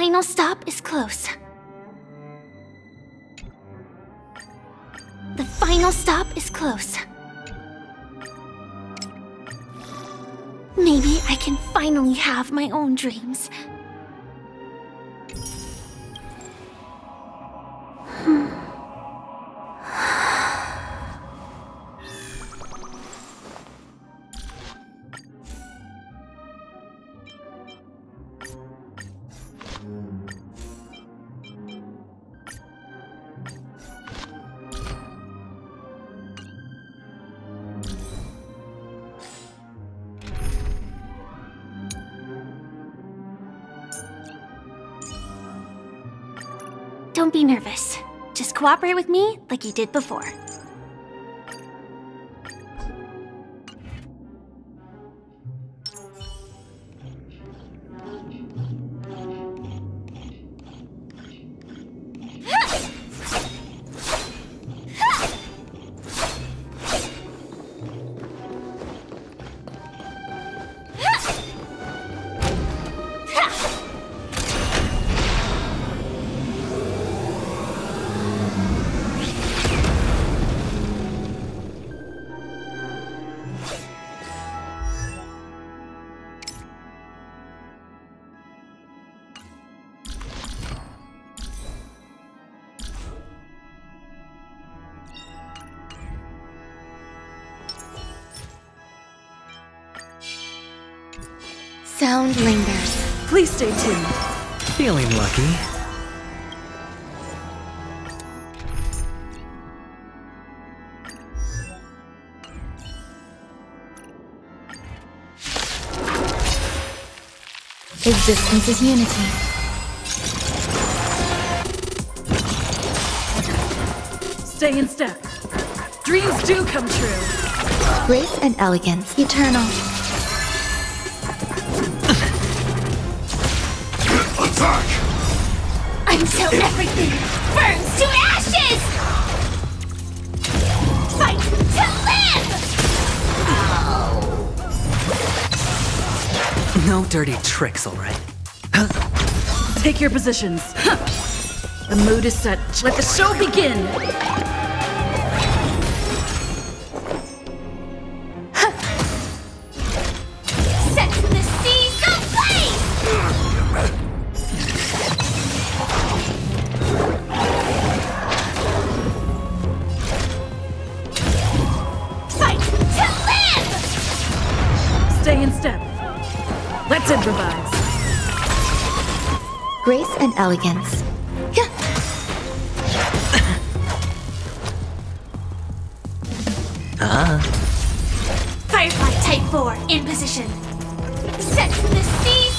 final stop is close. The final stop is close. Maybe I can finally have my own dreams. Don't be nervous. Just cooperate with me like you did before. Sound lingers. Please stay tuned. Feeling lucky. Existence is unity. Stay in step. Dreams do come true. Grace and elegance. Eternal. Attack! Until everything burns to ashes! Fight to live! No dirty tricks, alright? Take your positions. The mood is set. Let the show begin. Grace and elegance. Ah. Firefly Type 4 in position. Set the seas ablaze!